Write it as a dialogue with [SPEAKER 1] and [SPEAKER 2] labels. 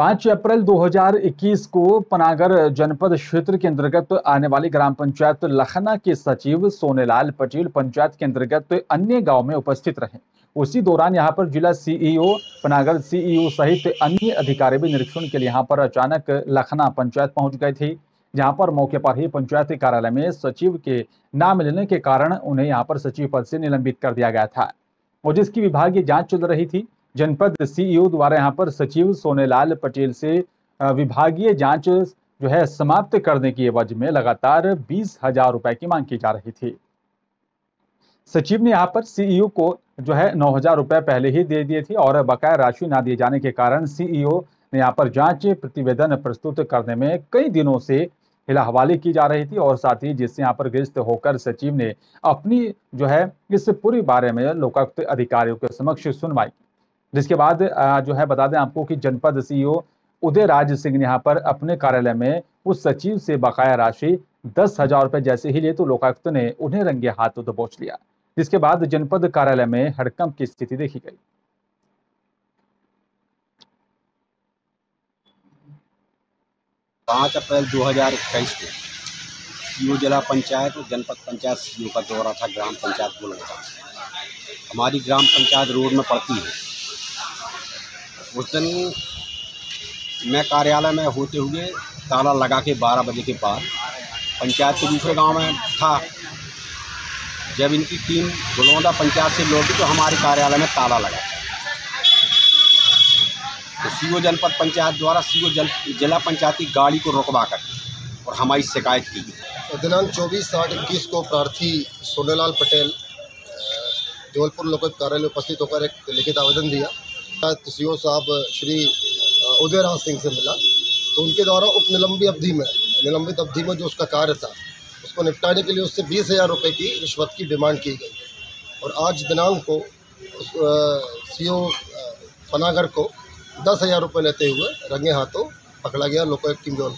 [SPEAKER 1] पाँच अप्रैल 2021 को पनागर जनपद क्षेत्र के अंतर्गत आने वाली ग्राम पंचायत लखना के सचिव सोनेलाल पटेल पंचायत के अंतर्गत अन्य गाँव में उपस्थित रहे। उसी दौरान यहाँ पर जिला सीईओ, पनागर सीईओ सहित अन्य अधिकारी भी निरीक्षण के लिए यहाँ पर अचानक लखना पंचायत पहुँच गए थे। जहाँ पर मौके पर ही पंचायत कार्यालय में सचिव के न मिलने के कारण उन्हें यहाँ पर सचिव पद से निलंबित कर दिया गया था। और जिसकी विभागीय जाँच चल रही थी जनपद सीईओ द्वारा यहाँ पर सचिव सोनेलाल पटेल से विभागीय जाँच जो है समाप्त करने की एवज में लगातार बीस हज़ार रुपए की मांग की जा रही थी। सचिव ने यहाँ पर सीईओ को जो है नौ हज़ार रुपए पहले ही दे दिए थे और बकाया राशि ना दिए जाने के कारण सीईओ ने यहाँ पर जाँच प्रतिवेदन प्रस्तुत करने में कई दिनों से हिला हवाले की जा रही थी और साथ ही जिससे यहाँ पर ग्रस्त होकर सचिव ने अपनी जो है इस पूरी बारे में लोकायुक्त अधिकारियों के समक्ष सुनवाई जिसके बाद जो है बता दें आपको कि जनपद सीईओ उदय राज सिंह ने यहाँ पर अपने कार्यालय में उस सचिव से बकाया राशि दस हज़ार रुपए जैसे ही लिए तो लोकायुक्त ने उन्हें रंगे हाथ दबोच लिया। जिसके बाद जनपद कार्यालय में हड़कंप की स्थिति देखी गई।
[SPEAKER 2] पाँच अप्रैल 2021 को सीओ जिला पंचायत और जनपद पंचायत सीओ का दौरा था, ग्राम पंचायत गोलगता हमारी ग्राम पंचायत रोड में पड़ती है। उस दिन मैं कार्यालय में होते हुए ताला लगा के 12 बजे के बाद पंचायत के दूसरे गाँव में था। जब इनकी टीम गुलौदा पंचायत से लौटी तो हमारे कार्यालय में ताला लगा। तो सीओ जनपद पंचायत द्वारा सीओ जल, जिला पंचायती गाड़ी को रुकवा कर और हमारी शिकायत की गई।
[SPEAKER 3] दिनांक चौबीस आठ इक्कीस को प्रार्थी सोनेलाल पटेल जबलपुर लोकायुक्त कार्यालय उपस्थित होकर एक लिखित आवेदन दिया। सी ओ साहब, श्री उदयराज सिंह से मिला। तो उनके द्वारा उप निलंबी अवधि में, निलंबित अवधि में जो उसका कार्य था, उसको निपटाने के लिए उससे बीस हज़ार रुपये की रिश्वत की डिमांड की गई। और आज दिनांक को सी ओ पनागर को दस हज़ार रुपये लेते हुए रंगे हाथों पकड़ा गया लोको एक्टिंग किंजौल